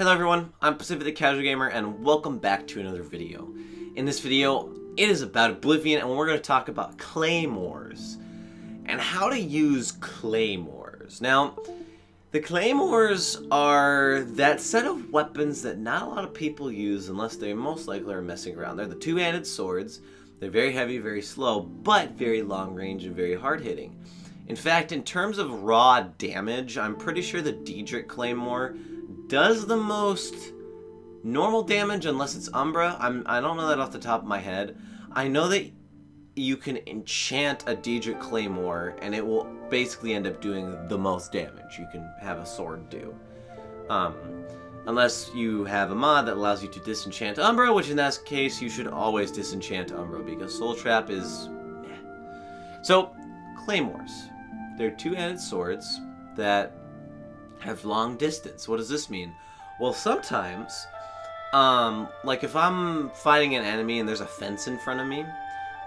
Hello everyone, I'm Pacific the Casual Gamer and welcome back to another video. In this video, it is about Oblivion and we're going to talk about claymores and how to use claymores. Now, the claymores are that set of weapons that not a lot of people use unless they most likely are messing around. They're the two-handed swords. They're very heavy, very slow, but very long range and very hard hitting. In fact, in terms of raw damage, I'm pretty sure the Daedric Claymore does the most normal damage unless it's Umbra. I'm, I don't know that off the top of my head. I know that you can enchant a Daedric Claymore and it will basically end up doing the most damage you can have a sword do. Um, unless you have a mod that allows you to disenchant Umbra, which in that case you should always disenchant Umbra because Soul Trap is... So, Claymores. They're two-handed swords that have long distance. What does this mean? Well, sometimes, um, like if I'm fighting an enemy and there's a fence in front of me,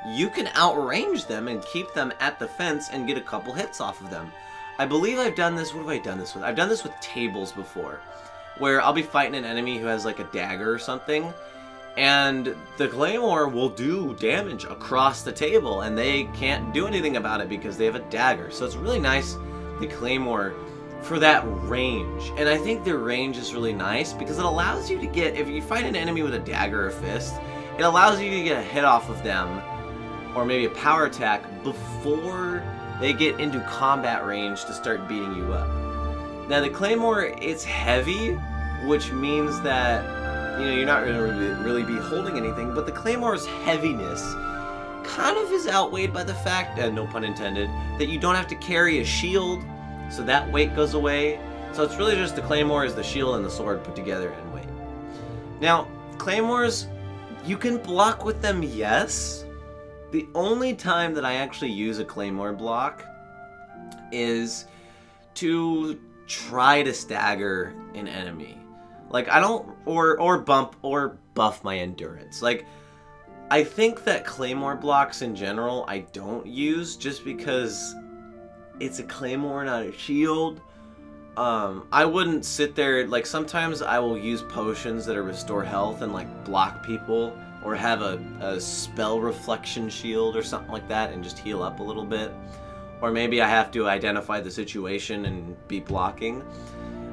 you can outrange them and keep them at the fence and get a couple hits off of them. I believe I've done this, what have I done this with? I've done this with tables before, where I'll be fighting an enemy who has like a dagger or something, and the claymore will do damage across the table, and they can't do anything about it because they have a dagger. So it's really nice, the claymore for that range. And I think the range is really nice because it allows you to get, if you fight an enemy with a dagger or fist, it allows you to get a hit off of them, or maybe a power attack, before they get into combat range to start beating you up. Now the Claymore, it's heavy, which means that, you know, you're not going to really be holding anything, but the Claymore's heaviness kind of is outweighed by the fact, and no pun intended, that you don't have to carry a shield so that weight goes away. So it's really just the claymore is the shield and the sword put together in weight. Now, claymores, you can block with them, yes. The only time that I actually use a claymore block is to try to stagger an enemy. Like I don't or or bump or buff my endurance. Like I think that claymore blocks in general I don't use just because it's a claymore, not a shield. Um, I wouldn't sit there, like sometimes I will use potions that are restore health and like block people or have a, a spell reflection shield or something like that and just heal up a little bit. Or maybe I have to identify the situation and be blocking.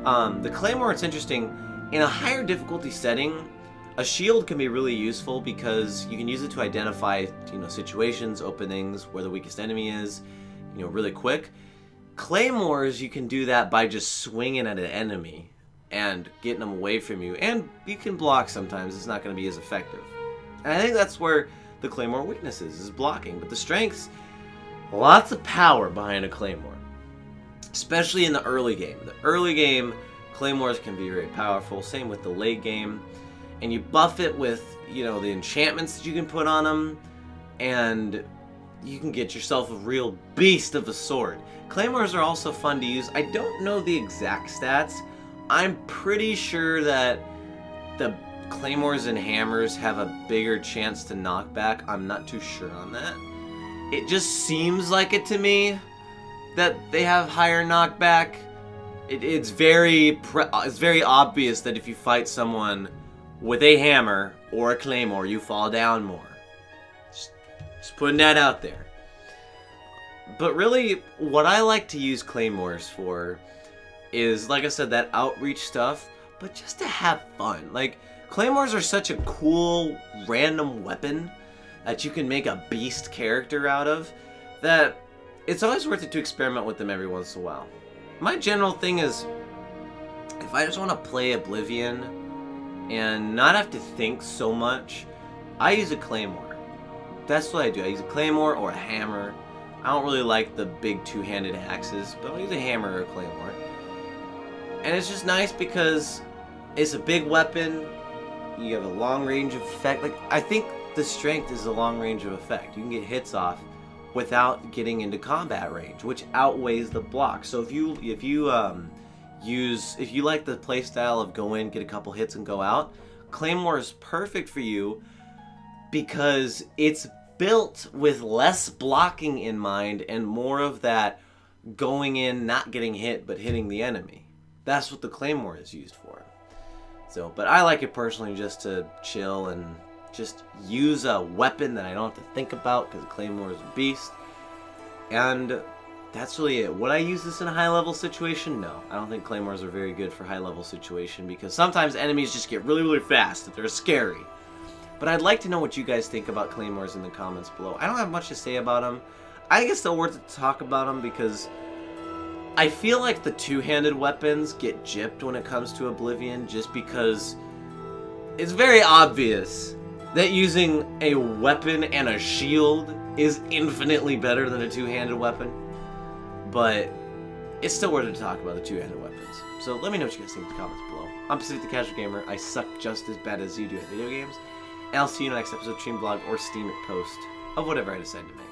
Um, the claymore, it's interesting, in a higher difficulty setting, a shield can be really useful because you can use it to identify, you know, situations, openings, where the weakest enemy is, you know, really quick. Claymores, you can do that by just swinging at an enemy and getting them away from you. And you can block sometimes. It's not going to be as effective. And I think that's where the Claymore weakness is, is blocking. But the strengths, lots of power behind a Claymore. Especially in the early game. The early game, Claymores can be very powerful. Same with the late game. And you buff it with, you know, the enchantments that you can put on them. And you can get yourself a real beast of a sword. Claymores are also fun to use. I don't know the exact stats. I'm pretty sure that the claymores and hammers have a bigger chance to knock back. I'm not too sure on that. It just seems like it to me that they have higher knockback. It, it's very it's very obvious that if you fight someone with a hammer or a claymore, you fall down more. Just putting that out there. But really, what I like to use claymores for is, like I said, that outreach stuff, but just to have fun. Like, claymores are such a cool, random weapon that you can make a beast character out of that it's always worth it to experiment with them every once in a while. My general thing is, if I just want to play Oblivion and not have to think so much, I use a claymore that's what I do. I use a claymore or a hammer. I don't really like the big two-handed axes, but I'll use a hammer or a claymore. And it's just nice because it's a big weapon. You have a long range of effect. Like I think the strength is a long range of effect. You can get hits off without getting into combat range, which outweighs the block. So if you if you um, use if you like the playstyle of go in, get a couple hits, and go out, Claymore is perfect for you because it's built with less blocking in mind and more of that going in, not getting hit, but hitting the enemy. That's what the Claymore is used for. So, but I like it personally just to chill and just use a weapon that I don't have to think about because Claymore is a beast. And that's really it. Would I use this in a high level situation? No. I don't think Claymores are very good for high level situation because sometimes enemies just get really, really fast. They're scary. But I'd like to know what you guys think about Claymores in the comments below. I don't have much to say about them. I think it's still worth it to talk about them because I feel like the two-handed weapons get gypped when it comes to Oblivion just because it's very obvious that using a weapon and a shield is infinitely better than a two-handed weapon. But it's still worth it to talk about the two-handed weapons. So let me know what you guys think in the comments below. I'm Pacific the Casual Gamer. I suck just as bad as you do at video games. I'll see you in the next episode, stream blog, or Steam post of whatever I decide to make.